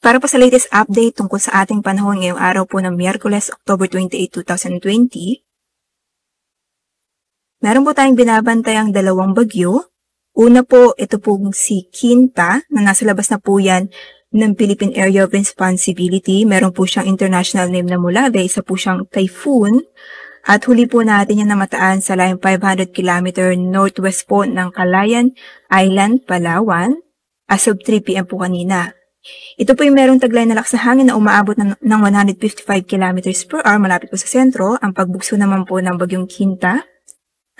Para po sa latest update tungkol sa ating panahon ngayong araw po ng Miyerkules, October 28, 2020, meron po tayong binabantayang dalawang bagyo. Una po, ito pong si Quinta, na nasa labas na po yan ng Philippine Area of Responsibility. Meron po siyang international name na Mulave, isa po siyang typhoon. At huli po natin yan namataan sa layong 500 km northwest po ng Calayan Island, Palawan, as of 3 p.m. po kanina. Ito po yung merong taglay na lakas hangin na umaabot ng, ng 155 km per hour malapit po sa sentro. Ang pagbugso naman po ng bagyong Quinta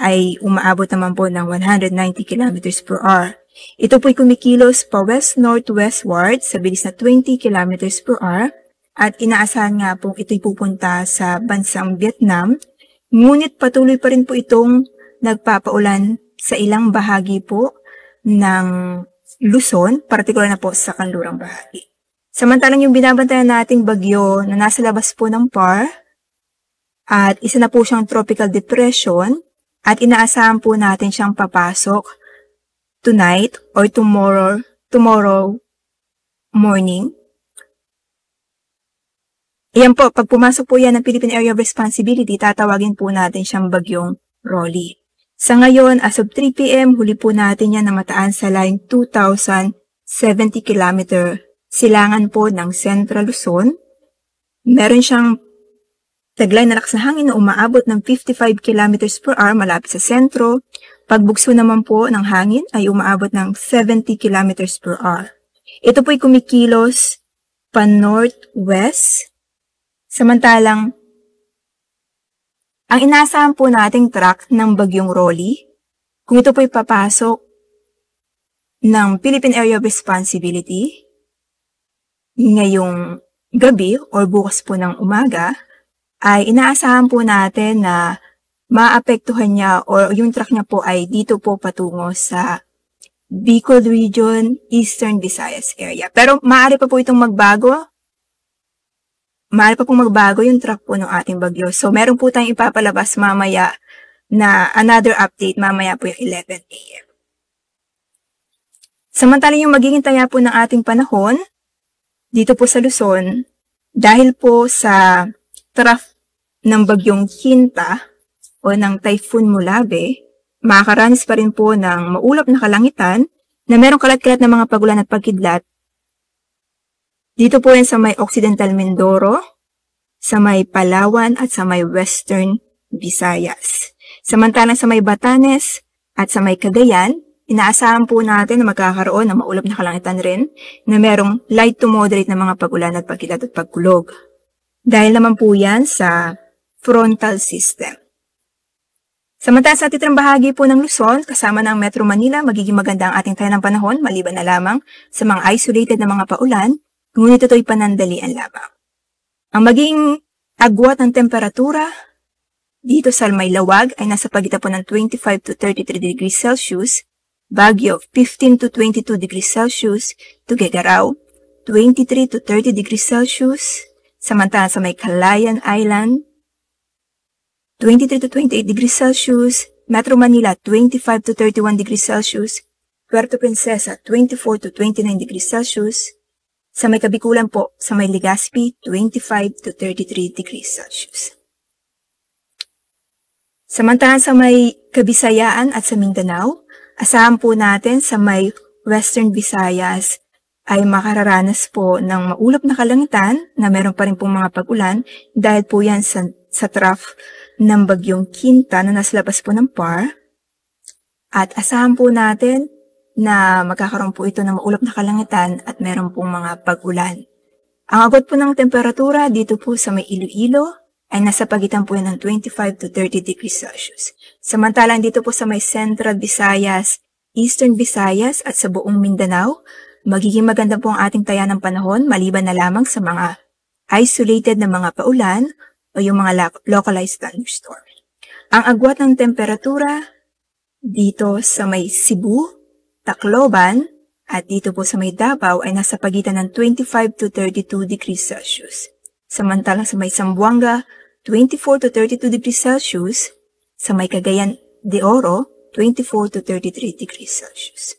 ay umaabot naman po ng 190 km per hour. Ito po'y kumikilos pa west-northwestward sa bilis na 20 km per hour at inaasahan nga po ito'y pupunta sa bansang Vietnam. Ngunit patuloy pa rin po itong nagpapaulan sa ilang bahagi po ng Luzon, partikular na po sa kanlurang bahagi. Samantalang yung binabantayan nating bagyo na nasa labas po ng PAR at isa na po siyang tropical depression at inaasahan po natin siyang papasok tonight or tomorrow, tomorrow morning. Yan po, pag pumasok po yan ng Philippine Area of Responsibility, tatawagin po natin siyang bagyong Rolly. Sa ngayon, as of 3 p.m., huli po natin yan na mataan sa line 2,070 km silangan po ng Central Luzon. Meron siyang taglay na lakas na hangin na umaabot ng 55 km per hour malapit sa sentro. Pagbugso naman po ng hangin ay umaabot ng 70 km per hour. Ito po'y kumikilos pa northwest. Samantalang ang inaasahan po nating track ng Bagyong Rolly, kung ito po'y papasok ng Philippine Area of Responsibility ngayong gabi or bukas po ng umaga, ay inaasahan po natin na maapektuhan niya or yung track niya po ay dito po patungo sa Bicol Region, Eastern Visayas area. Pero maaari pa po itong magbago mahal pa pong magbago yung track po ng ating bagyo. So, meron po tayong ipapalabas mamaya na another update mamaya po yung 11 a.m. Samantala yung magiging taya po ng ating panahon, dito po sa Luzon, dahil po sa trough ng bagyong Quinta o ng Typhoon Mulave, makakaranas pa rin po ng maulap na kalangitan na merong kalat-kalat na mga pagulan at pagkidlat dito po yan sa may Occidental Mindoro, sa may Palawan at sa may Western Visayas. Samantalang sa may Batanes at sa may Cagayan, inaasahan po natin na magkakaroon ng maulap na kalangitan rin na merong light to moderate na mga pagulan at pagkilat at pagkulog. Dahil naman po yan sa frontal system. Samantala sa titrang bahagi po ng Luzon, kasama ng Metro Manila, magiging maganda ang ating tayo ng panahon maliban na lamang sa mga isolated na mga paulan ngunit ito'y panandalian lamang. Ang maging agwat ng temperatura dito sa may lawag ay nasa pagitan po ng 25 to 33 degrees Celsius, Baguio 15 to 22 degrees Celsius, Tuguegarao 23 to 30 degrees Celsius, samantala sa may Calayan Island 23 to 28 degrees Celsius, Metro Manila 25 to 31 degrees Celsius, Puerto Princesa 24 to 29 degrees Celsius, sa may kabikulan po, sa may Legazpi, 25 to 33 degrees Celsius. Samantahan sa may Kabisayaan at sa Mindanao, asahan po natin sa may Western Visayas ay makararanas po ng maulap na kalangitan na meron pa rin pong mga pag-ulan dahil po yan sa, sa trough ng bagyong Quinta na nasa labas po ng PAR. At asahan po natin na magkakaroon po ito ng maulap na kalangitan at meron pong mga pag-ulan. Ang agot po ng temperatura dito po sa may Iloilo ay nasa pagitan po yan ng 25 to 30 degrees Celsius. Samantalang dito po sa may Central Visayas, Eastern Visayas at sa buong Mindanao, magiging maganda po ang ating taya ng panahon maliban na lamang sa mga isolated na mga paulan o yung mga localized thunderstorm. Ang agwat ng temperatura dito sa may Cebu, Tacloban at dito po sa may Davao ay nasa pagitan ng 25 to 32 degrees Celsius. Samantalang sa may Zamboanga, 24 to 32 degrees Celsius. Sa may Cagayan de Oro, 24 to 33 degrees Celsius.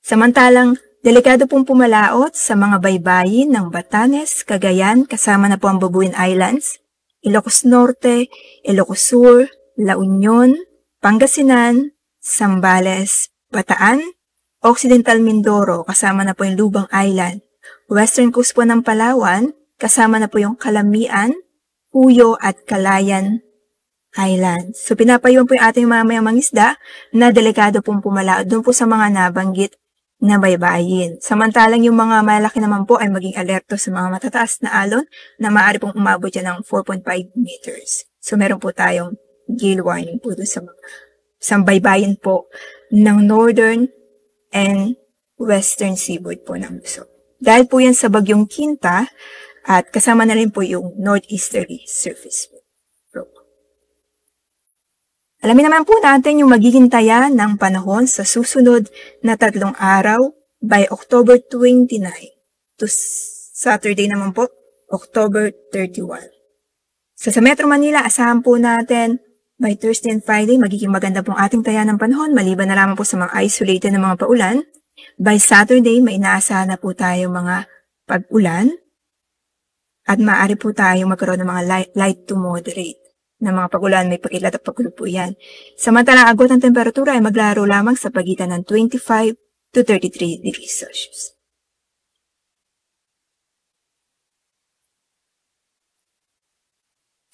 Samantalang Delikado pong pumalaot sa mga baybayin ng Batanes, Cagayan, kasama na po ang Babuin Islands, Ilocos Norte, Ilocos Sur, La Union, Pangasinan, Sambales, Bataan, Occidental Mindoro, kasama na po yung Lubang Island, Western Coast po ng Palawan, kasama na po yung Kalamian, Puyo at Kalayan Islands. So pinapayuan po yung ating mga mayamang isda na delikado pong pumalaot doon po sa mga nabanggit na baybayin. Samantalang yung mga malaki naman po ay maging alerto sa mga matataas na alon na maaari pong umabot yan ng 4.5 meters. So meron po tayong gale warning po doon sa mga sa baybayin po ng northern and western seaboard po ng Luzon. Dahil po yan sa bagyong Kinta at kasama na rin po yung northeasterly surface Alamin naman po natin yung magiging taya ng panahon sa susunod na tatlong araw by October 29 to Saturday naman po, October 31. So sa Metro Manila, asahan po natin by Thursday and Friday, magiging maganda pong ating taya ng panahon, maliban na lamang po sa mga isolated na mga paulan. By Saturday, may inaasahan na po tayo mga pag-ulan at maaari po tayo magkaroon ng mga light, light to moderate ng mga pagulan, may pakilat at pagulo po yan. Samantalang agot ng temperatura ay maglaro lamang sa pagitan ng 25 to 33 degrees Celsius.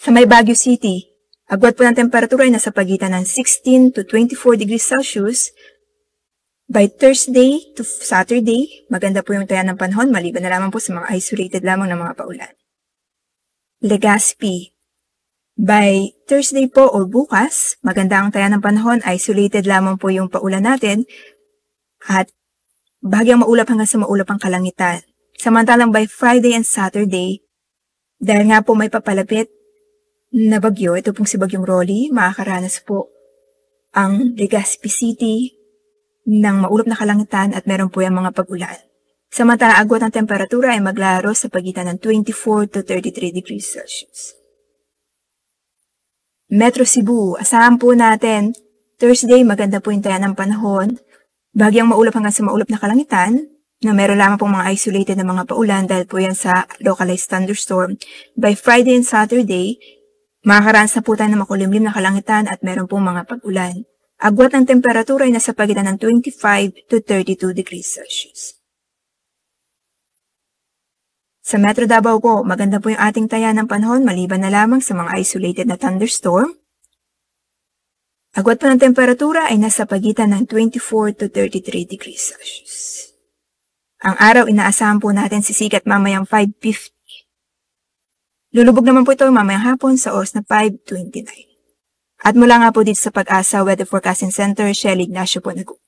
Sa may Baguio City, agwat po ng temperatura ay nasa pagitan ng 16 to 24 degrees Celsius. By Thursday to Saturday, maganda po yung taya ng panahon maliban na lamang po sa mga isolated lamang ng mga paulan. Legazpi, By Thursday po o bukas, maganda ang taya ng panahon, isolated lamang po yung paulan natin at bahagyang maulap hanggang sa maulap ang kalangitan. Samantalang by Friday and Saturday, dahil nga po may papalapit na bagyo, ito pong si Bagyong Rolly, makakaranas po ang Legazpi City ng maulap na kalangitan at meron po yung mga pag-ulan. Samantala, agwat ng temperatura ay maglaro sa pagitan ng 24 to 33 degrees Celsius. Metro Cebu, asahan po natin, Thursday maganda po yung taya ng panahon, bagyang maulap hanggang sa maulap na kalangitan, na meron lamang pong mga isolated na mga paulan dahil po yan sa localized thunderstorm. By Friday and Saturday, makakaranas na po tayo ng makulimlim na kalangitan at meron pong mga pag-ulan. Agwat ng temperatura ay nasa pagitan ng 25 to 32 degrees Celsius. Sa Metro Davao po, maganda po yung ating taya ng panahon maliban na lamang sa mga isolated na thunderstorm. Agwat po ng temperatura ay nasa pagitan ng 24 to 33 degrees Celsius. Ang araw inaasahan po natin sisikat mamayang 5.50. Lulubog naman po ito mamayang hapon sa oras na 5.29. At mula nga po dito sa Pag-asa Weather Forecasting Center, Shelly Ignacio po nag